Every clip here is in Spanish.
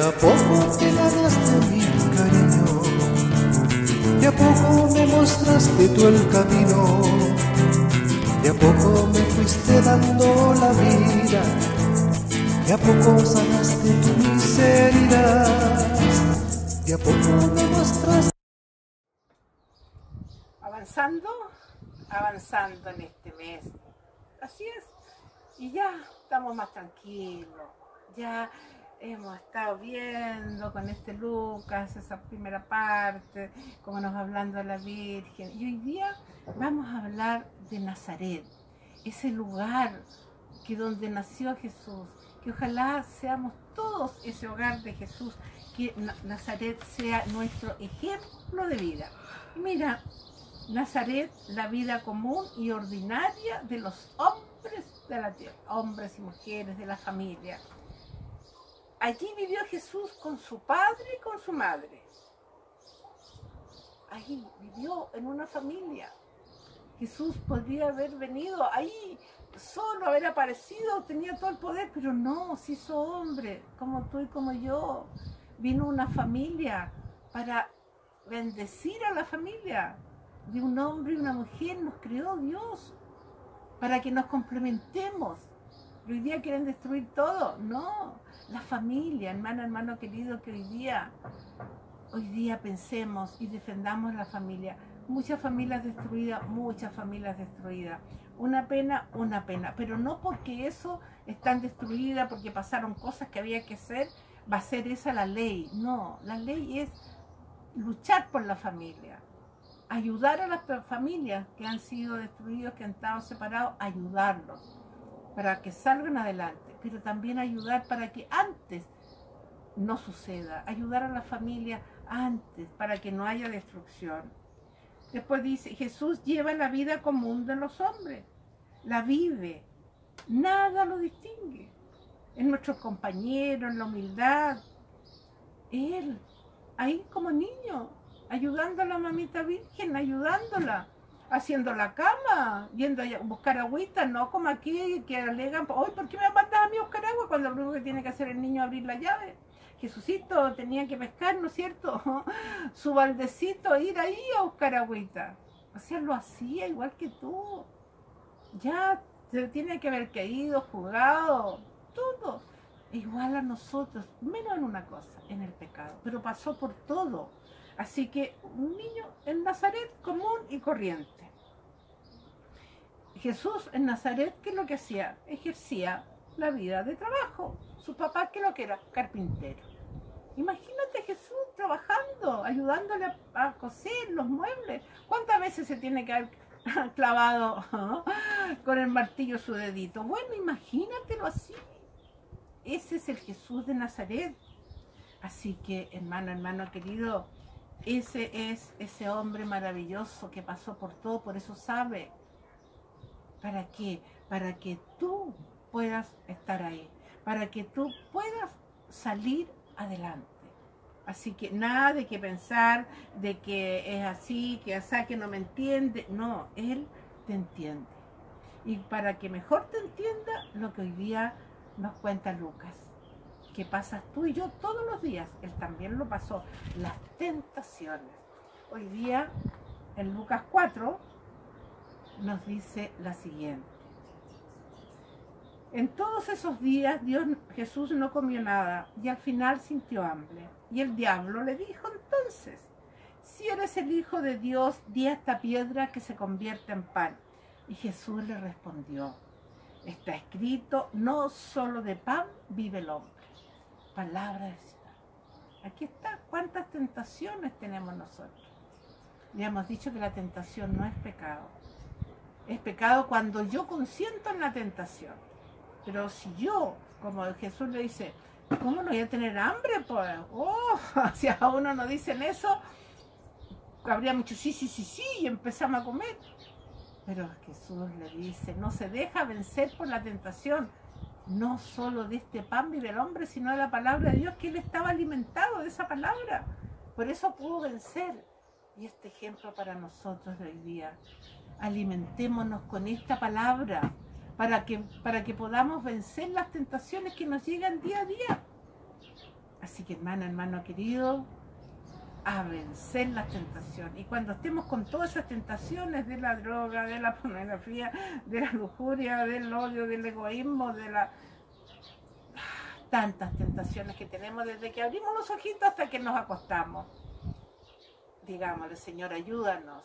a poco te ganaste mi cariño, de a poco me mostraste tú el camino, de a poco me fuiste dando la vida, de a poco sanaste tu miseria, de a poco me mostraste. Avanzando, avanzando en este mes. Así es. Y ya estamos más tranquilos. Ya hemos estado viendo con este Lucas esa primera parte, como nos va hablando la Virgen. Y hoy día vamos a hablar de Nazaret, ese lugar que donde nació Jesús, que ojalá seamos todos ese hogar de Jesús, que Nazaret sea nuestro ejemplo de vida. Mira, Nazaret, la vida común y ordinaria de los hombres de la tierra, hombres y mujeres de la familia Allí vivió Jesús con su padre y con su madre. Ahí vivió en una familia. Jesús podría haber venido ahí solo, haber aparecido, tenía todo el poder, pero no, se hizo hombre, como tú y como yo. Vino una familia para bendecir a la familia. De un hombre y una mujer nos creó Dios para que nos complementemos. Hoy día quieren destruir todo. No, la familia, hermano, hermano querido, que hoy día, hoy día pensemos y defendamos la familia. Muchas familias destruidas, muchas familias destruidas. Una pena, una pena. Pero no porque eso están destruidas, porque pasaron cosas que había que hacer, va a ser esa la ley. No, la ley es luchar por la familia. Ayudar a las familias que han sido destruidas, que han estado separados, ayudarlos para que salgan adelante pero también ayudar para que antes no suceda, ayudar a la familia antes para que no haya destrucción. Después dice, Jesús lleva la vida común de los hombres, la vive, nada lo distingue. Es nuestro compañero, en la humildad. Él, ahí como niño, ayudando a la mamita virgen, ayudándola haciendo la cama, yendo a buscar agüita, no como aquí que alegan, hoy ¿por qué me mandas a mí a buscar agua cuando lo único que tiene que hacer el niño es abrir la llave? Jesucito tenía que pescar, ¿no es cierto? Su baldecito, ir ahí a buscar agüita. O sea, lo hacía igual que tú. Ya se tiene que haber caído, jugado, todo. Igual a nosotros, menos en una cosa, en el pecado. Pero pasó por todo. Así que un niño en Nazaret común y corriente. Jesús en Nazaret, ¿qué es lo que hacía? Ejercía la vida de trabajo. Su papá, ¿qué es lo que era? Carpintero. Imagínate Jesús trabajando, ayudándole a, coser los muebles. ¿Cuántas veces se tiene que haber clavado con el martillo su dedito? Bueno, imagínatelo así. Ese es el Jesús de Nazaret. Así que, hermano, hermano querido, ese es ese hombre maravilloso que pasó por todo, por eso sabe ¿Para qué? Para que tú puedas estar ahí, para que tú puedas salir adelante. Así que nada de que pensar de que es así, que así, que no me entiende. No, Él te entiende. Y para que mejor te entienda lo que hoy día nos cuenta Lucas, que pasas tú y yo todos los días, Él también lo pasó, las tentaciones. Hoy día, en Lucas 4, nos dice la siguiente. En todos esos días Dios, Jesús no comió nada y al final sintió hambre. Y el diablo le dijo entonces, si eres el Hijo de Dios, di esta piedra que se convierte en pan. Y Jesús le respondió, está escrito, no solo de pan vive el hombre. Palabra de Señor. Aquí está, cuántas tentaciones tenemos nosotros. Ya hemos dicho que la tentación no es pecado es pecado cuando yo consiento en la tentación. Pero si yo, como Jesús le dice, ¿cómo no voy a tener hambre? Pues, oh, si a uno nos dicen eso, habría mucho sí, sí, sí, sí, y empezamos a comer. Pero Jesús le dice, no se deja vencer por la tentación, no solo de este pan vive el hombre, sino de la palabra de Dios, que él estaba alimentado de esa palabra. Por eso pudo vencer. Y este ejemplo para nosotros de hoy día alimentémonos con esta palabra para que, para que podamos vencer las tentaciones que nos llegan día a día. Así que hermano, hermano querido, a vencer las tentaciones. Y cuando estemos con todas esas tentaciones de la droga, de la pornografía, de la lujuria, del odio, del egoísmo, de la tantas tentaciones que tenemos desde que abrimos los ojitos hasta que nos acostamos. Digámosle, Señor, ayúdanos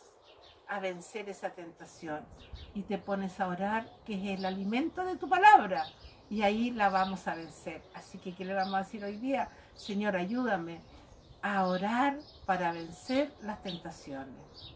a vencer esa tentación. Y te pones a orar, que es el alimento de tu palabra. Y ahí la vamos a vencer. Así que, ¿qué le vamos a decir hoy día? Señor, ayúdame a orar para vencer las tentaciones.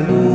la.